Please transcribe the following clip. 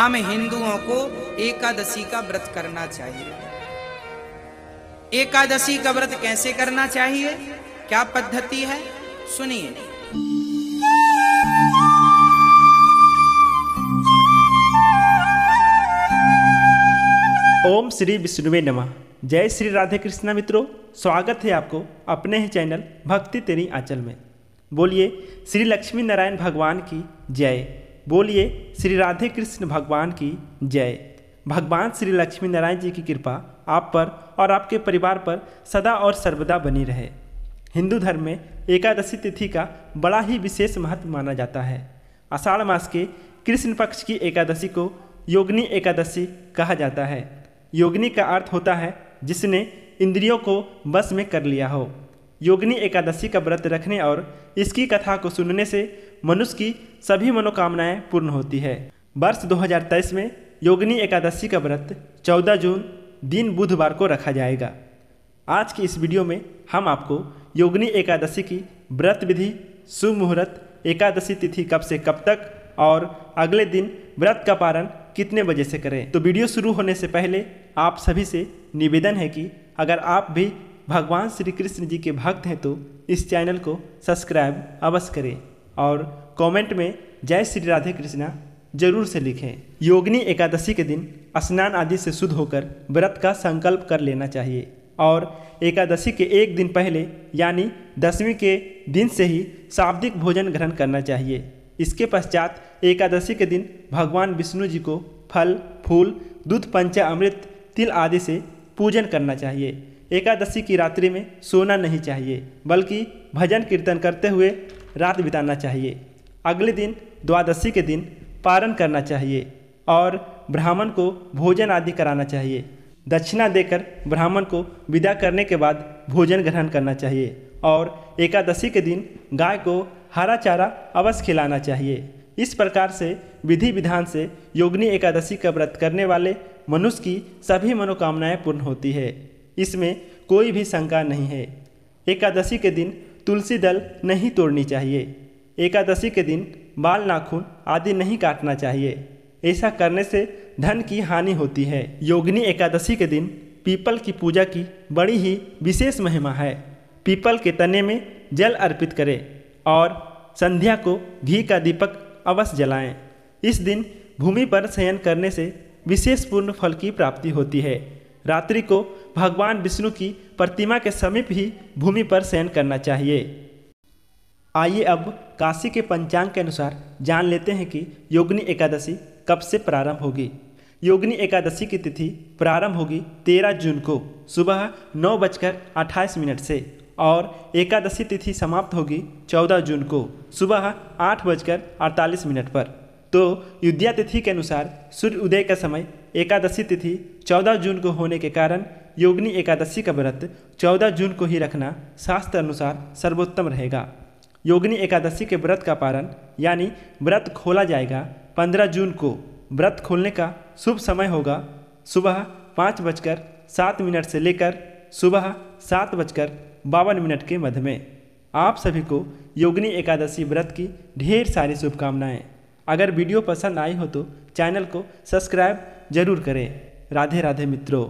हम हिंदुओं को एकादशी का व्रत करना चाहिए। एकादशी का व्रत कैसे करना चाहिए? क्या पद्धति है? सुनिए। ओम श्री विष्णुवे नमः। जय श्री राधे कृष्णा मित्रों, स्वागत है आपको अपने ही चैनल भक्ति तेरी आंचल में। बोलिए, श्री लक्ष्मी नारायण भगवान की जय। बोलिए, श्री राधे कृष्ण भगवान की जय। भगवान श्री लक्ष्मी नारायण जी की कृपा आप पर और आपके परिवार पर सदा और सर्वदा बनी रहे। हिंदू धर्म में एकादशी तिथि का बड़ा ही विशेष महत्व माना जाता है। आषाढ़ मास के कृष्ण पक्ष की एकादशी को योगनी एकादशी कहा जाता है। योगनी का अर्थ होता है जिसने इंद्रियों को बस में कर लिया हो। योगनी एकादशी का व्रत रखने और इसकी कथा को सुनने से मनुष्य की सभी मनोकामनाएँ पूर्ण होती है। वर्ष 2023 में योगिनी एकादशी का व्रत 14 जून, दिन बुधवार को रखा जाएगा। आज की इस वीडियो में हम आपको योगिनी एकादशी की व्रत विधि शुभ मुहूर्त एकादशी तिथि कब से कब तक और अगले दिन व्रत का पारण कितने बजे से करें। तो वीडियो शुरू होने से पहले आप सभी से निवेदन है कि अगर आप भी भगवान श्री कृष्ण जी के भक्त हैं तो इस चैनल को सब्सक्राइब अवश्य करें और कमेंट में जय श्री राधे कृष्णा ज़रूर से लिखें। योगनी एकादशी के दिन स्नान आदि से शुद्ध होकर व्रत का संकल्प कर लेना चाहिए और एकादशी के एक दिन पहले यानी दसवीं के दिन से ही शाब्दिक भोजन ग्रहण करना चाहिए। इसके पश्चात एकादशी के दिन भगवान विष्णु जी को फल, फूल, दूध, पंचा, अमृत, तिल आदि से पूजन करना चाहिए। एकादशी की रात्रि में सोना नहीं चाहिए, बल्कि भजन कीर्तन करते हुए रात बिताना चाहिए। अगले दिन, द्वादशी के दिन पारण करना चाहिए और ब्राह्मण को भोजन आदि कराना चाहिए। दक्षिणा देकर ब्राह्मण को विदा करने के बाद भोजन ग्रहण करना चाहिए और एकादशी के दिन गाय को हरा चारा अवश्य खिलाना चाहिए। इस प्रकार से विधि विधान से योगनी एकादशी का व्रत करने वाले मनुष्य की सभी मनोकामनाएँ पूर्ण होती है। इसमें कोई भी शंका नहीं है। एकादशी के दिन तुलसी दल नहीं तोड़नी चाहिए। एकादशी के दिन बाल नाखून आदि नहीं काटना चाहिए। ऐसा करने से धन की हानि होती है। योगिनी एकादशी के दिन पीपल की पूजा की बड़ी ही विशेष महिमा है। पीपल के तने में जल अर्पित करें और संध्या को घी का दीपक अवश्य जलाएँ। इस दिन भूमि पर शयन करने से विशेष पूर्ण फल की प्राप्ति होती है। रात्रि को भगवान विष्णु की प्रतिमा के समीप ही भूमि पर शयन करना चाहिए। आइए अब काशी के पंचांग के अनुसार जान लेते हैं कि योगनी एकादशी कब से प्रारंभ होगी। योगनी एकादशी की तिथि प्रारंभ होगी तेरह जून को, सुबह नौ बजकर अट्ठाईस मिनट से, और एकादशी तिथि समाप्त होगी चौदह जून को, सुबह आठ बजकर अड़तालीस मिनट पर। तो युद्धा तिथि के अनुसार सूर्य उदय का समय एकादशी तिथि चौदह जून को होने के कारण योगनी एकादशी का व्रत चौदह जून को ही रखना शास्त्र अनुसार सर्वोत्तम रहेगा। योगनी एकादशी के व्रत का पारण, यानी व्रत खोला जाएगा पंद्रह जून को। व्रत खोलने का शुभ समय होगा सुबह पाँच बजकर सात मिनट से लेकर सुबह सात बजकर बावन मिनट के मध्य में। आप सभी को योगनी एकादशी व्रत की ढेर सारी शुभकामनाएँ। अगर वीडियो पसंद आई हो तो चैनल को सब्सक्राइब ज़रूर करें। राधे राधे मित्रों।